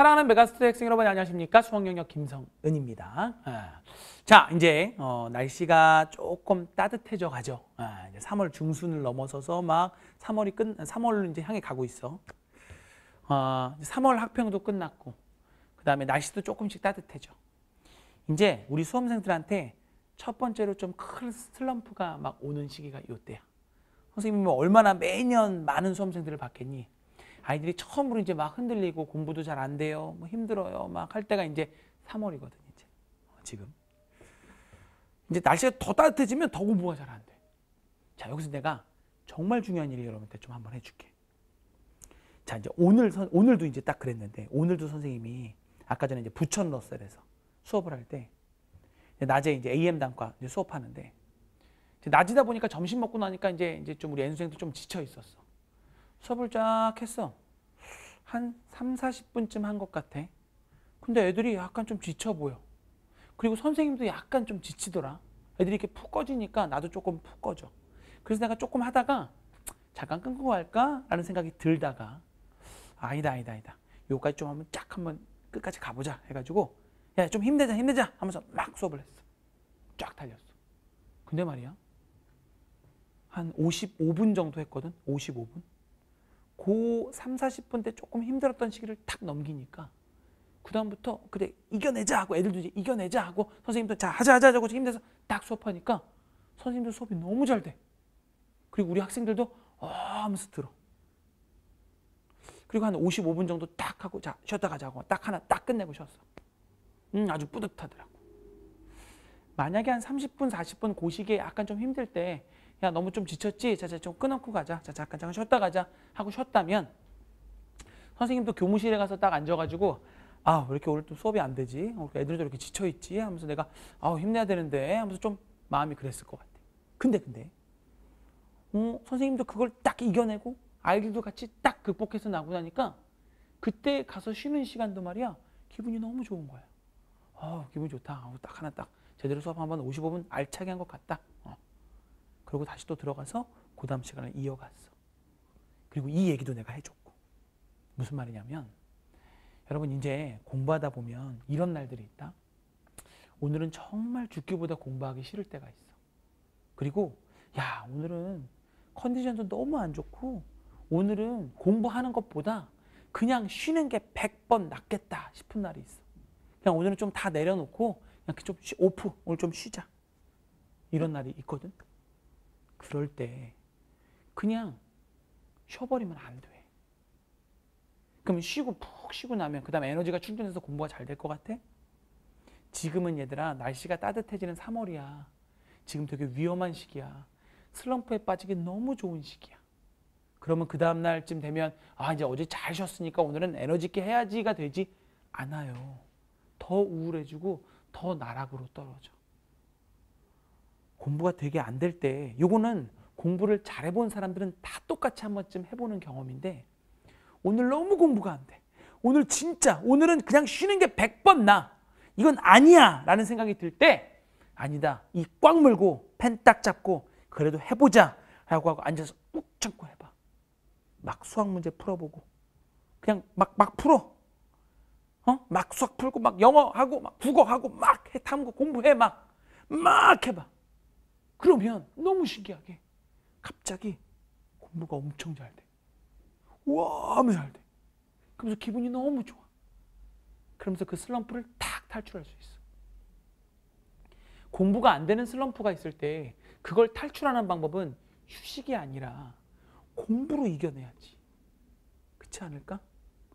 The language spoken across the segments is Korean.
사랑하는 메가스터 학생 여러분 안녕하십니까 수학 영역 김성은입니다. 아, 자 이제 어, 날씨가 조금 따뜻해져 가죠. 아, 이제 3월 중순을 넘어서서 막 3월이 끝 3월로 이제 향해 가고 있어. 어, 3월 학평도 끝났고 그 다음에 날씨도 조금씩 따뜻해져. 이제 우리 수험생들한테 첫 번째로 좀 큰 슬럼프가 막 오는 시기가 이때야. 선생님이 뭐 얼마나 매년 많은 수험생들을 받겠니? 아이들이 처음으로 이제 막 흔들리고 공부도 잘 안 돼요. 뭐 힘들어요. 막 할 때가 이제 3월이거든, 이제. 어, 지금. 이제 날씨가 더 따뜻해지면 더 공부가 잘 안 돼. 자, 여기서 내가 정말 중요한 일이 여러분한테 좀 한번 해줄게. 자, 이제 오늘, 선, 오늘도 이제 딱 그랬는데, 오늘도 선생님이 아까 전에 이제 부천 러셀에서 수업을 할 때, 낮에 이제 AM 단과 수업하는데, 낮이다 보니까 점심 먹고 나니까 이제, 이제 좀 우리 N수생도 좀 지쳐 있었어. 수업을 쫙 했어. 한 3, 40분쯤 한 것 같아. 근데 애들이 약간 좀 지쳐 보여. 그리고 선생님도 약간 좀 지치더라. 애들이 이렇게 푹 꺼지니까 나도 조금 푹 꺼져. 그래서 내가 조금 하다가 잠깐 끊고 갈까? 라는 생각이 들다가 아니다, 아니다, 아니다. 요까지 좀 한번 쫙 한번 끝까지 가보자 해가지고 야, 좀 힘내자, 힘내자 하면서 막 수업을 했어. 쫙 달렸어. 근데 말이야. 한 55분 정도 했거든. 55분. 그 3, 40분 때 조금 힘들었던 시기를 탁 넘기니까 그 다음부터 그래 이겨내자 하고 애들도 이제 이겨내자 하고 선생님도 자 하자 하자 하고 힘내서 딱 수업하니까 선생님도 수업이 너무 잘 돼. 그리고 우리 학생들도 어 하면서 들어. 그리고 한 55분 정도 딱 하고 자 쉬었다 가자고 딱 하나 딱 끝내고 쉬었어. 음 아주 뿌듯하더라고. 만약에 한 30분 40분 그 시기에 약간 좀 힘들 때 야 너무 좀 지쳤지? 자자 좀 끊어놓고 가자. 자 잠깐 잠깐 쉬었다 가자 하고 쉬었다면 선생님도 교무실에 가서 딱 앉아가지고 아 왜 이렇게 오늘 또 수업이 안 되지? 어, 애들도 이렇게 지쳐 있지? 하면서 내가 아 힘내야 되는데 하면서 좀 마음이 그랬을 것 같아. 근데 근데 어, 선생님도 그걸 딱 이겨내고 아이들도 같이 딱 극복해서 나고 나니까 그때 가서 쉬는 시간도 말이야 기분이 너무 좋은 거야. 아 기분 좋다. 어, 딱 하나 딱 제대로 수업 한번 55분 알차게 한 것 같다. 어. 그리고 다시 또 들어가서 그 다음 시간을 이어갔어. 그리고 이 얘기도 내가 해줬고. 무슨 말이냐면, 여러분 이제 공부하다 보면 이런 날들이 있다. 오늘은 정말 죽기보다 공부하기 싫을 때가 있어. 그리고, 야, 오늘은 컨디션도 너무 안 좋고, 오늘은 공부하는 것보다 그냥 쉬는 게 100번 낫겠다 싶은 날이 있어. 그냥 오늘은 좀 다 내려놓고, 그냥 좀 쉬, 오프, 오늘 좀 쉬자. 이런 날이 있거든. 그럴 때 그냥 쉬어버리면 안 돼. 그럼 쉬고 푹 쉬고 나면 그 다음 에너지가 충전돼서 공부가 잘 될 것 같아? 지금은 얘들아 날씨가 따뜻해지는 3월이야. 지금 되게 위험한 시기야. 슬럼프에 빠지기 너무 좋은 시기야. 그러면 그 다음 날쯤 되면 아 이제 어제 잘 쉬었으니까 오늘은 에너지 있게 해야지가 되지 않아요. 더 우울해지고 더 나락으로 떨어져. 공부가 되게 안 될 때 요거는 공부를 잘 해본 사람들은 다 똑같이 한 번쯤 해보는 경험인데 오늘 너무 공부가 안 돼. 오늘 진짜 오늘은 그냥 쉬는 게 100번 나. 이건 아니야 라는 생각이 들 때 아니다. 이 꽉 물고 펜 딱 잡고 그래도 해보자 라고 하고 앉아서 꾹 참고 해봐. 막 수학 문제 풀어보고 그냥 막 막 풀어. 어? 막 수학 풀고 막 영어 하고 막 국어 하고 막 해, 탐구 공부해 막 막 해봐. 그러면 너무 신기하게 갑자기 공부가 엄청 잘 돼. 와 하면 잘 돼. 그러면서 기분이 너무 좋아. 그러면서 그 슬럼프를 탁 탈출할 수 있어. 공부가 안 되는 슬럼프가 있을 때 그걸 탈출하는 방법은 휴식이 아니라 공부로 이겨내야지. 그렇지 않을까?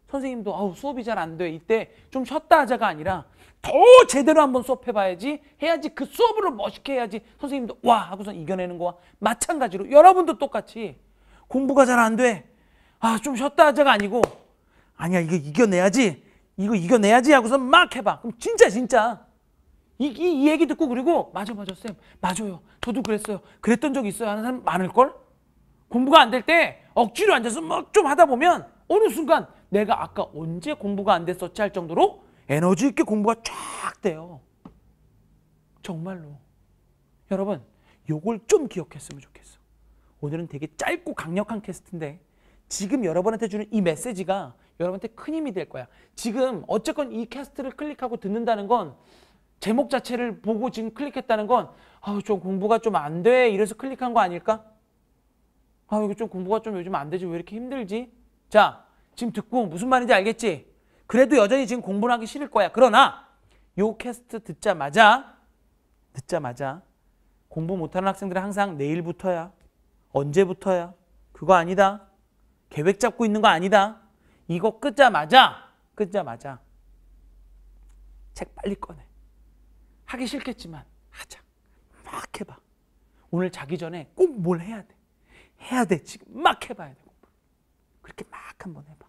선생님도 아우 수업이 잘 안 돼. 이때 좀 쉬었다 하자가 아니라 더 제대로 한번 수업해 봐야지 해야지 그 수업을 멋있게 해야지 선생님도 와 하고서 이겨내는 거와 마찬가지로 여러분도 똑같이 공부가 잘 안 돼. 아 좀 쉬었다 하자가 아니고 아니야 이거 이겨내야지 이거 이겨내야지 하고서 막 해봐. 그럼 진짜 진짜 이, 이, 이 얘기 듣고 그리고 맞아 맞아 쌤 맞아요. 저도 그랬어요. 그랬던 적 있어요 하는 사람 많을걸? 공부가 안 될 때 억지로 앉아서 막 좀 하다 보면 어느 순간 내가 아까 언제 공부가 안 됐었지 할 정도로 에너지 있게 공부가 쫙 돼요. 정말로. 여러분, 요걸 좀 기억했으면 좋겠어. 오늘은 되게 짧고 강력한 캐스트인데 지금 여러분한테 주는 이 메시지가 여러분한테 큰 힘이 될 거야. 지금 어쨌건 이 캐스트를 클릭하고 듣는다는 건 제목 자체를 보고 지금 클릭했다는 건 아우 좀 공부가 좀 안 돼. 이래서 클릭한 거 아닐까? 아 이거 좀 공부가 좀 요즘 안 되지 왜 이렇게 힘들지? 자 지금 듣고 무슨 말인지 알겠지? 그래도 여전히 지금 공부를 하기 싫을 거야. 그러나 요 캐스트 듣자마자 듣자마자 공부 못하는 학생들은 항상 내일부터야 언제부터야 그거 아니다 계획 잡고 있는 거 아니다 이거 끊자마자 끊자마자 책 빨리 꺼내. 하기 싫겠지만 하자. 막 해봐. 오늘 자기 전에 꼭 뭘 해야 돼? 해야 돼. 지금 막 해봐야 돼 그렇게 막 한번 해봐.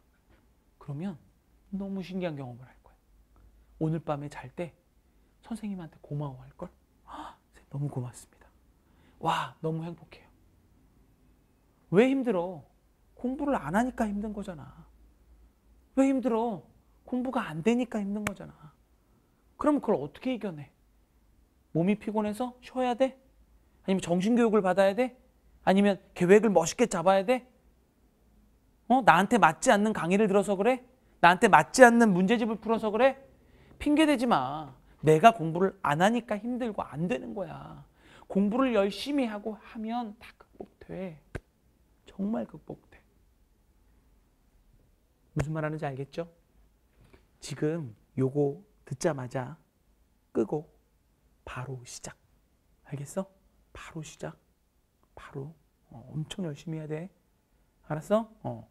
그러면 너무 신기한 경험을 할 거야. 오늘 밤에 잘 때 선생님한테 고마워할 걸? 너무 고맙습니다. 와 너무 행복해요. 왜 힘들어? 공부를 안 하니까 힘든 거잖아. 왜 힘들어? 공부가 안 되니까 힘든 거잖아. 그럼 그걸 어떻게 이겨내? 몸이 피곤해서 쉬어야 돼? 아니면 정신교육을 받아야 돼? 아니면 계획을 멋있게 잡아야 돼? 어? 나한테 맞지 않는 강의를 들어서 그래? 나한테 맞지 않는 문제집을 풀어서 그래? 핑계 대지 마. 내가 공부를 안 하니까 힘들고 안 되는 거야. 공부를 열심히 하고 하면 다 극복돼. 정말 극복돼. 무슨 말 하는지 알겠죠? 지금 요거 듣자마자 끄고 바로 시작. 알겠어? 바로 시작. 바로 어, 엄청 열심히 해야 돼. 알았어? 어.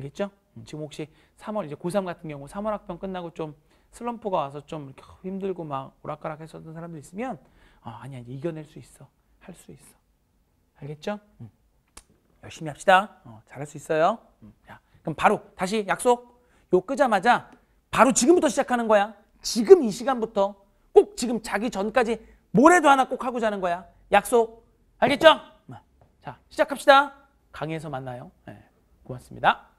알겠죠? 음, 지금 혹시 3월 이제 고3 같은 경우 3월 학병 끝나고 좀 슬럼프가 와서 좀 이렇게 힘들고 막 오락가락 했었던 사람들 있으면 어, 아니야 이제 이겨낼 수 있어. 할 수 있어. 알겠죠? 음. 열심히 합시다. 어, 잘할 수 있어요. 음, 자, 그럼 바로 다시 약속. 요 끄자마자 바로 지금부터 시작하는 거야. 지금 이 시간부터 꼭 지금 자기 전까지 뭐래도 하나 꼭 하고 자는 거야. 약속. 알겠죠? 자, 시작합시다. 강의에서 만나요. 네, 고맙습니다.